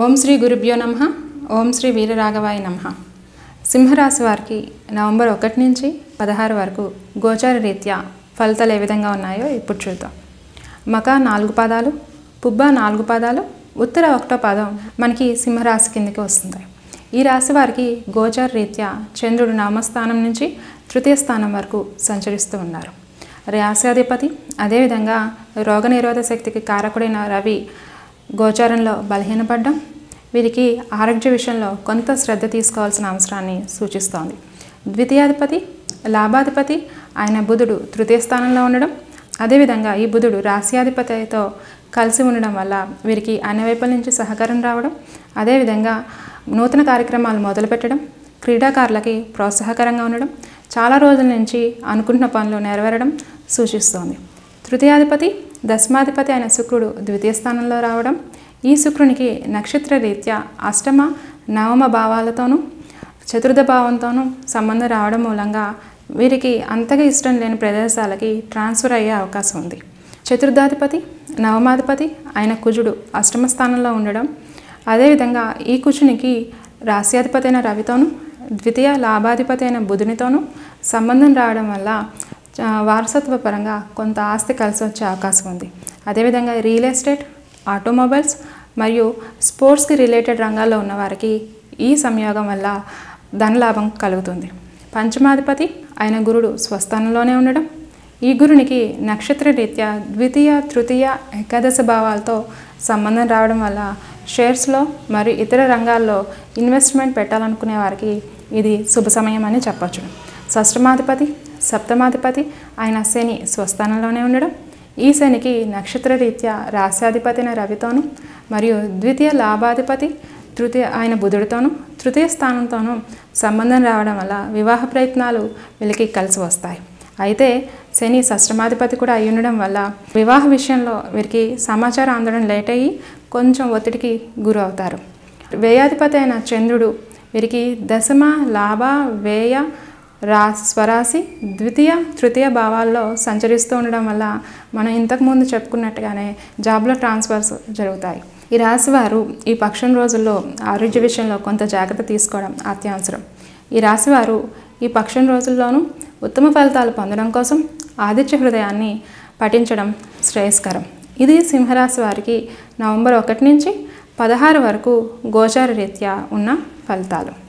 ఓం శ్రీ గురుభ్యో నమ. ఓం శ్రీ వీరరాఘవాయ నమ. సింహరాశి వారికి నవంబర్ ఒకటి నుంచి పదహారు వరకు గోచార రీత్యా ఫలితాలు ఏ విధంగా ఉన్నాయో ఇప్పుడు చూద్దాం. మక నాలుగు పాదాలు పుబ్బ నాలుగు పాదాలు ఉత్తర ఒకటో పాదం మనకి సింహరాశి కిందకి వస్తుంది. ఈ రాశి వారికి గోచార రీత్యా చంద్రుడు నామస్థానం నుంచి తృతీయ స్థానం వరకు సంచరిస్తూ ఉన్నారు. రాశాధిపతి అదేవిధంగా రోగనిరోధ శక్తికి కారకుడైన రవి గోచారంలో బలహీనపడడం వీరికి ఆరోగ్య విషయంలో కొంత శ్రద్ధ తీసుకోవాల్సిన అవసరాన్ని సూచిస్తోంది. ద్వితీయాధిపతి లాభాధిపతి ఆయన బుధుడు తృతీయ స్థానంలో ఉండడం అదేవిధంగా ఈ బుధుడు రాశ్యాధిపతితో కలిసి ఉండడం వల్ల వీరికి అన్ని వైపుల నుంచి సహకారం రావడం అదేవిధంగా నూతన కార్యక్రమాలు మొదలుపెట్టడం క్రీడాకారులకి ప్రోత్సాహకరంగా ఉండడం చాలా రోజుల నుంచి అనుకుంటున్న పనులు నెరవేరడం సూచిస్తోంది. తృతీయాధిపతి దశమాధిపతి అయిన శుక్రుడు ద్వితీయ స్థానంలో రావడం ఈ శుక్రునికి నక్షత్ర రీత్యా అష్టమ నవమ భావాలతోనూ చతుర్థ భావంతోనూ సంబంధం రావడం మూలంగా వీరికి అంతగా ఇష్టం లేని ప్రదేశాలకి ట్రాన్స్ఫర్ అయ్యే అవకాశం ఉంది. చతుర్థాధిపతి నవమాధిపతి అయిన కుజుడు అష్టమ స్థానంలో ఉండడం అదేవిధంగా ఈ కుజునికి రాశ్యాధిపతి అయిన రవితోనూ ద్వితీయ లాభాధిపతి అయిన బుధునితోనూ సంబంధం రావడం వల్ల వారసత్వ పరంగా కొంత ఆస్తి కలిసి వచ్చే అవకాశం ఉంది. అదేవిధంగా రియల్ ఎస్టేట్ ఆటోమొబైల్స్ మరియు స్పోర్ట్స్కి రిలేటెడ్ రంగాల్లో ఉన్న వారికి ఈ సంయోగం వల్ల ధనలాభం కలుగుతుంది. పంచమాధిపతి ఆయన గురుడు స్వస్థానంలోనే ఉండడం ఈ గురునికి నక్షత్ర రీత్యా ద్వితీయ తృతీయ ఏకాదశ భావాలతో సంబంధం రావడం వల్ల షేర్స్లో మరియు ఇతర రంగాల్లో ఇన్వెస్ట్మెంట్ పెట్టాలనుకునే వారికి ఇది శుభ సమయం అని చెప్పచ్చు. షష్టమాధిపతి సప్తమాధిపతి ఆయన శని స్వస్థానంలోనే ఉండడం. ఈ శనికి నక్షత్ర రీత్యా రాశ్యాధిపతి అయిన రవితోనూ మరియు ద్వితీయ లాభాధిపతి తృతీయ ఆయన బుధుడితోనూ తృతీయ స్థానంతోనూ సంబంధం రావడం వల్ల వివాహ ప్రయత్నాలు వీళ్ళకి కలిసి వస్తాయి. అయితే శని సష్టమాధిపతి కూడా అయి ఉండడం వల్ల వివాహ విషయంలో వీరికి సమాచారం అందడం లేట్ అయ్యి కొంచెం ఒత్తిడికి గురి అవుతారు. వ్యయాధిపతి అయిన చంద్రుడు వీరికి దశమ లాభ వ్యయ రా స్వరాశి ద్వితీయ తృతీయ భావాల్లో సంచరిస్తూ ఉండడం వల్ల మనం ఇంతకుముందు చెప్పుకున్నట్టుగానే జాబ్లో ట్రాన్స్ఫర్స్ జరుగుతాయి. ఈ రాశి వారు ఈ పక్షం రోజుల్లో ఆరోగ్య విషయంలో కొంత జాగ్రత్త తీసుకోవడం అత్యవసరం. ఈ రాశి వారు ఈ పక్షం రోజుల్లోనూ ఉత్తమ ఫలితాలు పొందడం కోసం ఆదిత్య హృదయాన్ని పఠించడం శ్రేయస్కరం. ఇది సింహరాశి వారికి నవంబర్ ఒకటి నుంచి పదహారు వరకు గోచార రీత్యా ఉన్న ఫలితాలు.